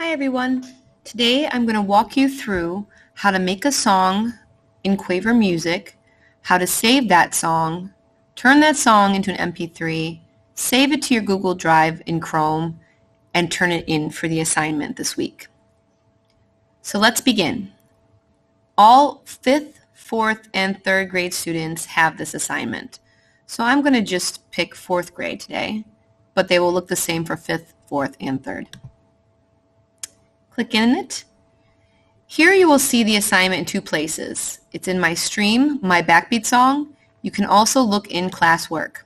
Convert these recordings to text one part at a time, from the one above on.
Hi everyone. Today I'm going to walk you through how to make a song in Quaver Music, how to save that song, turn that song into an MP3, save it to your Google Drive in Chrome, and turn it in for the assignment this week. So let's begin. All 5th, 4th, and 3rd grade students have this assignment. So I'm going to just pick 4th grade today, but they will look the same for 5th, 4th, and 3rd. Click in it. Here you will see the assignment in two places. It's in my stream, my backbeat song. You can also look in classwork.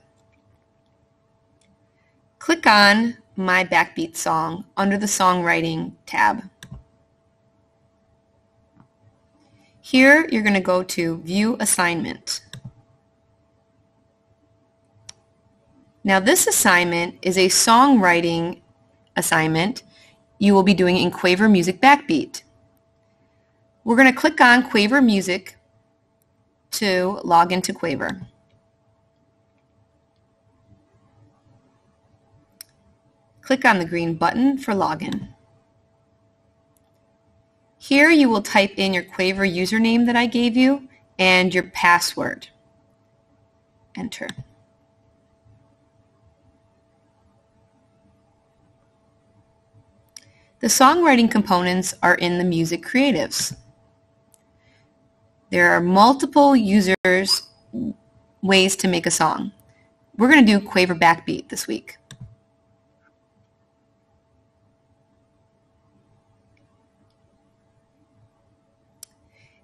Click on my backbeat song under the songwriting tab. Here you're going to go to view assignment. Now this assignment is a songwriting assignment you will be doing in Quaver Music Backbeat. We're going to click on Quaver Music to log into Quaver. Click on the green button for login. Here you will type in your Quaver username that I gave you and your password. Enter. The songwriting components are in the music creatives. There are multiple users ways to make a song. We're going to do Quaver Backbeat this week.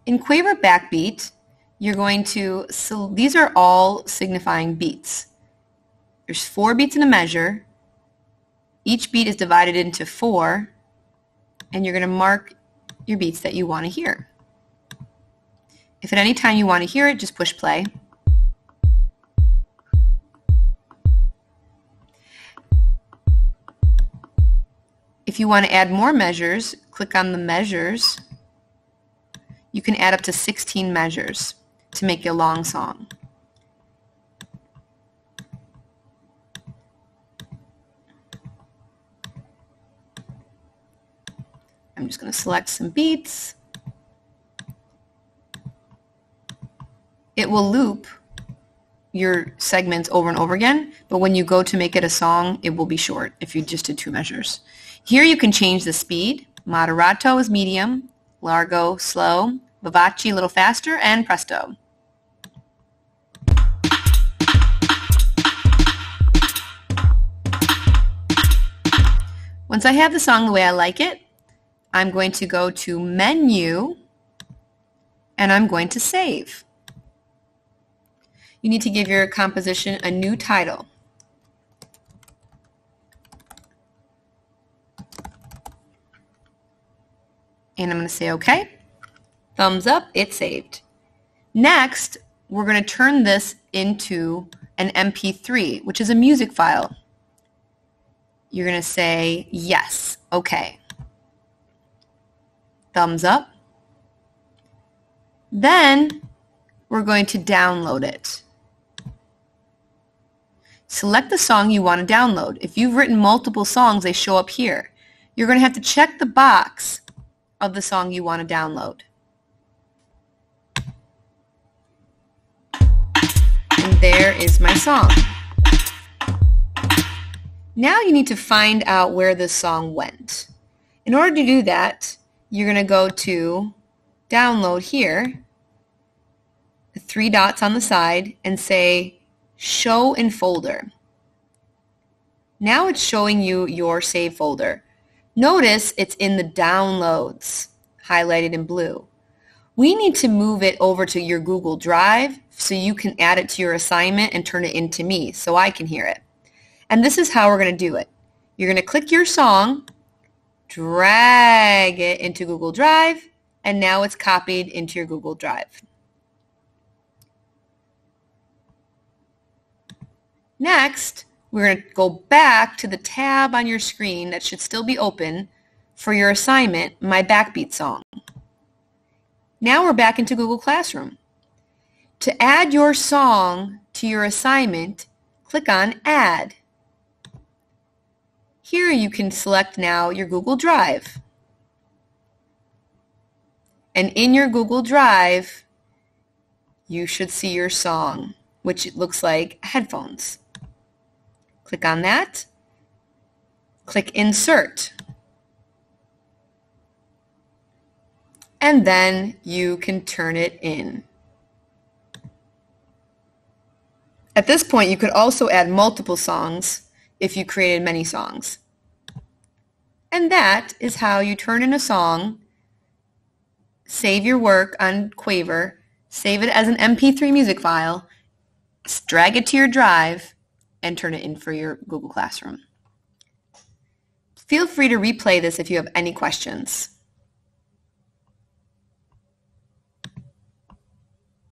In Quaver Backbeat, you're going to, so these are all signifying beats. There's four beats in a measure. Each beat is divided into four and you're going to mark your beats that you want to hear. If at any time you want to hear it, just push play. If you want to add more measures, click on the measures. You can add up to 16 measures to make a long song. I'm just going to select some beats. It will loop your segments over and over again, but when you go to make it a song, it will be short if you just did two measures. Here you can change the speed. Moderato is medium, Largo slow, Vivace a little faster, and Presto. Once I have the song the way I like it, I'm going to go to Menu and I'm going to save. You need to give your composition a new title. And I'm going to say OK. Thumbs up, it's saved. Next, we're going to turn this into an MP3, which is a music file. You're going to say yes, OK thumbs up. Then we're going to download it. Select the song you want to download. If you've written multiple songs, they show up here. You're going to have to check the box of the song you want to download. And there is my song. Now you need to find out where this song went. In order to do that, you're going to go to download here, the three dots on the side, and say show in folder. Now it's showing you your save folder. Notice it's in the downloads, highlighted in blue. We need to move it over to your Google Drive so you can add it to your assignment and turn it into me so I can hear it. And this is how we're going to do it. You're going to click your song drag it into Google Drive, and now it's copied into your Google Drive. Next, we're going to go back to the tab on your screen that should still be open for your assignment, My Backbeat Song. Now we're back into Google Classroom. To add your song to your assignment, click on Add. Here you can select now your Google Drive. And in your Google Drive, you should see your song, which looks like headphones. Click on that. Click Insert. And then you can turn it in. At this point, you could also add multiple songs if you created many songs. And that is how you turn in a song, save your work on Quaver, save it as an MP3 music file, drag it to your drive, and turn it in for your Google Classroom. Feel free to replay this if you have any questions.